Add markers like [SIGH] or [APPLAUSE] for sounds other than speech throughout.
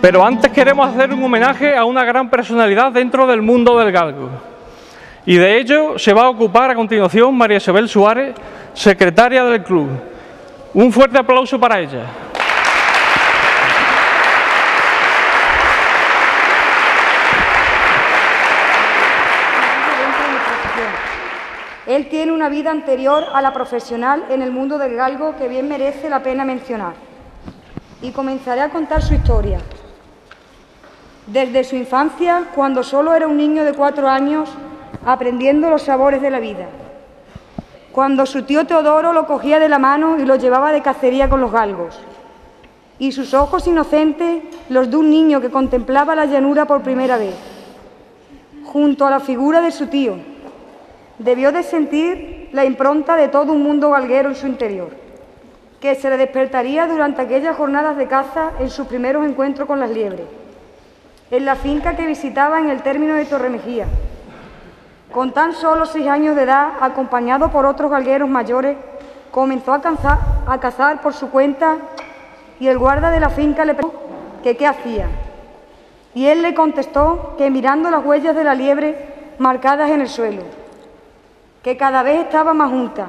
Pero antes queremos hacer un homenaje a una gran personalidad dentro del mundo del galgo. Y de ello se va a ocupar a continuación María Isabel Suárez, secretaria del club. Un fuerte aplauso para ella. Él tiene una vida anterior a la profesional en el mundo del galgo que bien merece la pena mencionar. Y comenzaré a contar su historia. Desde su infancia, cuando solo era un niño de cuatro años, aprendiendo los sabores de la vida. Cuando su tío Teodoro lo cogía de la mano y lo llevaba de cacería con los galgos. Y sus ojos inocentes, los de un niño que contemplaba la llanura por primera vez. Junto a la figura de su tío, debió de sentir la impronta de todo un mundo galguero en su interior, que se le despertaría durante aquellas jornadas de caza en sus primeros encuentros con las liebres, en la finca que visitaba en el término de Torremejía. Con tan solo seis años de edad, acompañado por otros galgueros mayores, comenzó a, cazar por su cuenta y el guarda de la finca le preguntó que qué hacía. Y él le contestó que mirando las huellas de la liebre marcadas en el suelo, que cada vez estaba más junta,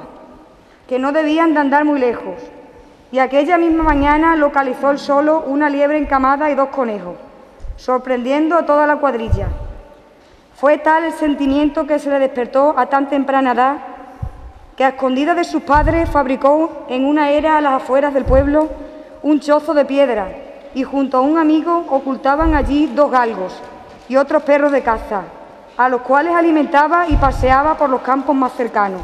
que no debían de andar muy lejos. Y aquella misma mañana localizó el solo una liebre encamada y dos conejos, sorprendiendo a toda la cuadrilla. Fue tal el sentimiento que se le despertó a tan temprana edad que a escondida de sus padres fabricó en una era a las afueras del pueblo un chozo de piedra y junto a un amigo ocultaban allí dos galgos y otros perros de caza, a los cuales alimentaba y paseaba por los campos más cercanos.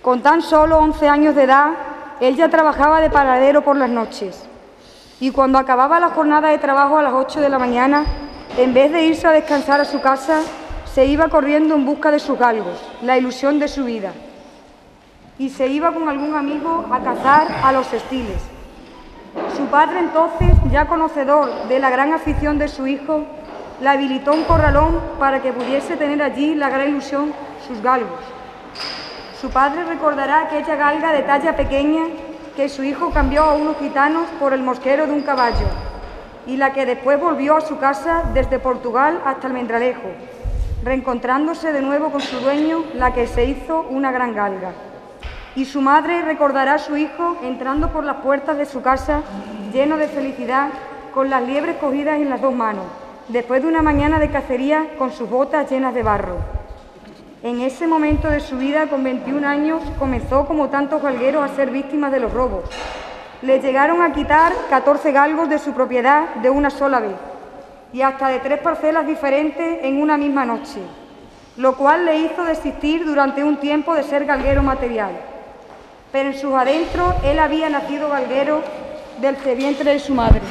Con tan solo 11 años de edad, él ya trabajaba de paradero por las noches. Y cuando acababa la jornada de trabajo a las 8 de la mañana, en vez de irse a descansar a su casa, se iba corriendo en busca de sus galgos, la ilusión de su vida. Y se iba con algún amigo a cazar a los estiles. Su padre entonces, ya conocedor de la gran afición de su hijo, le habilitó un corralón para que pudiese tener allí la gran ilusión sus galgos. Su padre recordará aquella galga de talla pequeña que su hijo cambió a unos gitanos por el mosquero de un caballo y la que después volvió a su casa desde Portugal hasta el Mendralejo, reencontrándose de nuevo con su dueño, la que se hizo una gran galga. Y su madre recordará a su hijo entrando por las puertas de su casa lleno de felicidad, con las liebres cogidas en las dos manos, después de una mañana de cacería con sus botas llenas de barro. En ese momento de su vida, con 21 años, comenzó como tantos galgueros a ser víctimas de los robos. Le llegaron a quitar 14 galgos de su propiedad de una sola vez y hasta de tres parcelas diferentes en una misma noche, lo cual le hizo desistir durante un tiempo de ser galguero material. Pero en sus adentros él había nacido galguero del vientre de su madre.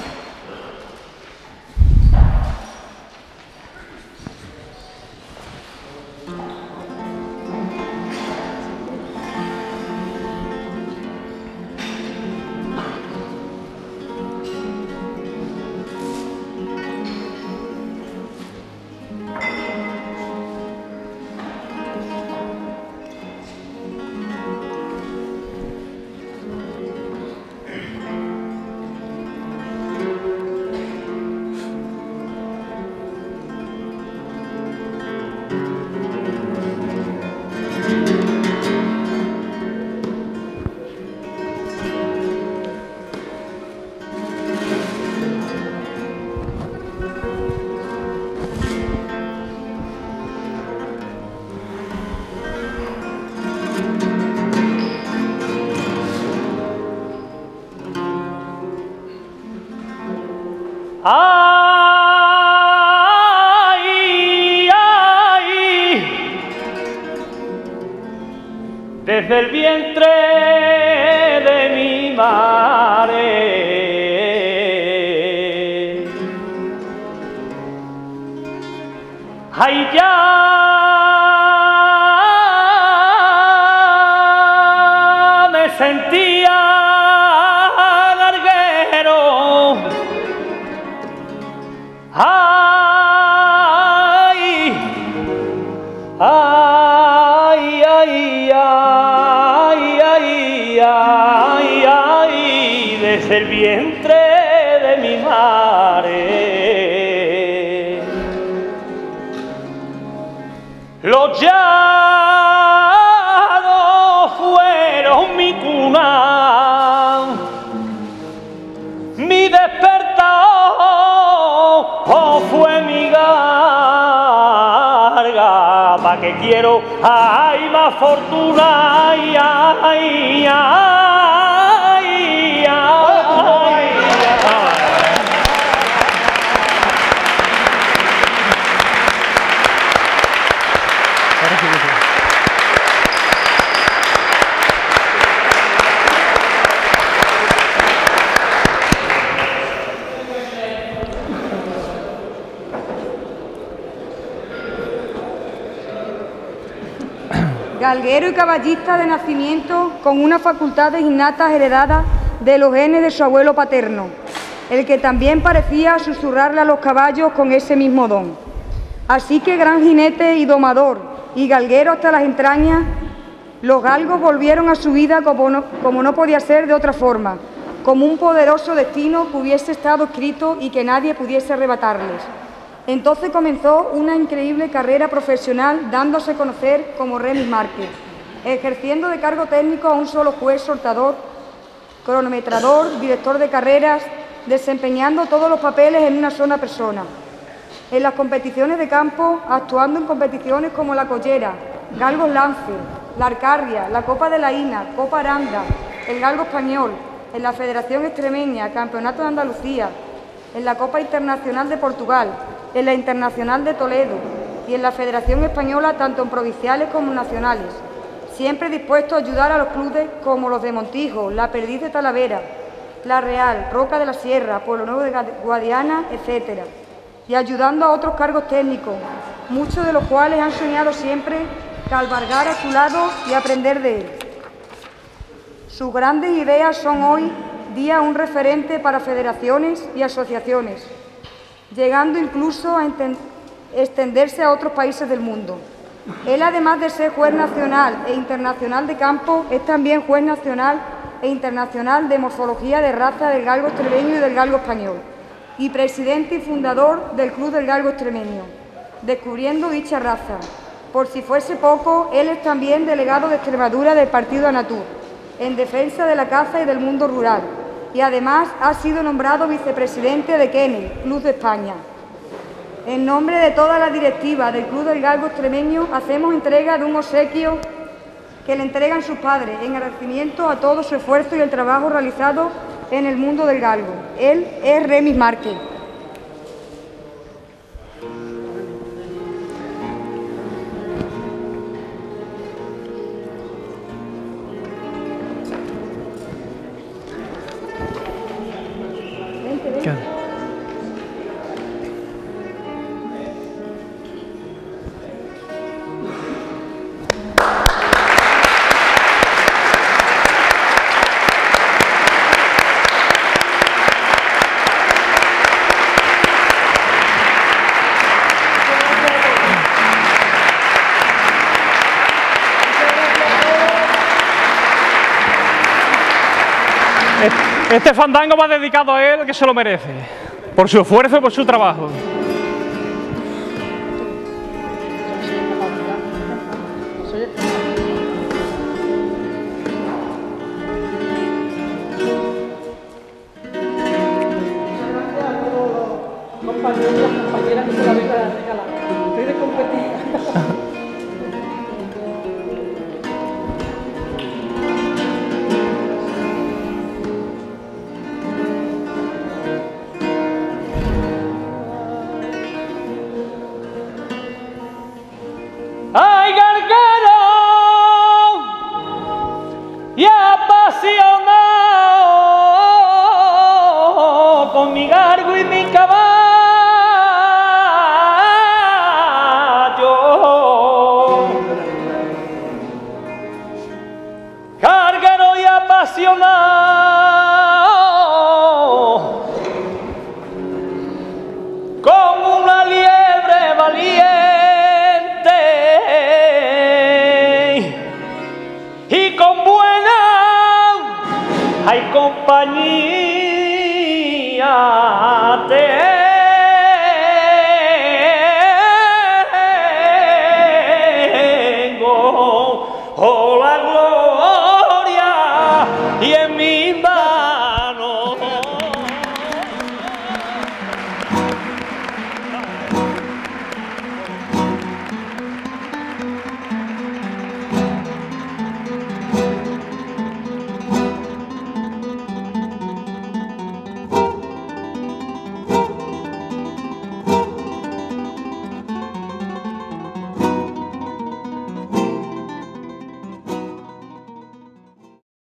Ay, ay, desde el vientre de mi madre. Ay, ya me sentía ay, ay, ay, ay, desde el vientre de mi madre. Los llanos fueron mi cuna, mi despertar oh, fue ay, más fortuna, ay, ay, ay, Galguero y caballista de nacimiento con unas facultades innatas heredadas de los genes de su abuelo paterno, el que también parecía susurrarle a los caballos con ese mismo don. Así que gran jinete y domador y galguero hasta las entrañas, los galgos volvieron a su vida como no, como no podía ser de otra forma, como un poderoso destino que hubiese estado escrito y que nadie pudiese arrebatarles. Entonces comenzó una increíble carrera profesional dándose a conocer como Remis Márquez, ejerciendo de cargo técnico a un solo juez sortador, cronometrador, director de carreras, desempeñando todos los papeles en una sola persona. En las competiciones de campo, actuando en competiciones como la Collera, Galgos Lance, la Arcarria, la Copa de la Ina, Copa Aranda, el Galgo Español, en la Federación Extremeña, Campeonato de Andalucía, en la Copa Internacional de Portugal, en la Internacional de Toledo y en la Federación Española tanto en provinciales como nacionales, siempre dispuesto a ayudar a los clubes como los de Montijo, La Perdiz de Talavera, La Real, Roca de la Sierra, Pueblo Nuevo de Guadiana, etc. Y ayudando a otros cargos técnicos, muchos de los cuales han soñado siempre calvargar a su lado y aprender de él. Sus grandes ideas son hoy día un referente para federaciones y asociaciones, llegando incluso a extenderse a otros países del mundo. Él, además de ser juez nacional e internacional de campo, es también juez nacional e internacional de morfología de raza del galgo extremeño y del galgo español, y presidente y fundador del Club del Galgo Extremeño, descubriendo dicha raza. Por si fuese poco, él es también delegado de Extremadura del Partido Anatur, en defensa de la caza y del mundo rural, y además ha sido nombrado vicepresidente de Kennel, Club de España. En nombre de toda la directiva del Club del Galgo Extremeño, hacemos entrega de un obsequio que le entregan sus padres en agradecimiento a todo su esfuerzo y el trabajo realizado en el mundo del galgo. Él es Remis Márquez. [LAUGHS] Este fandango va dedicado a él, que se lo merece, por su esfuerzo y por su trabajo. compañeros y compañeras que se la vengan a regalar. De competir. Y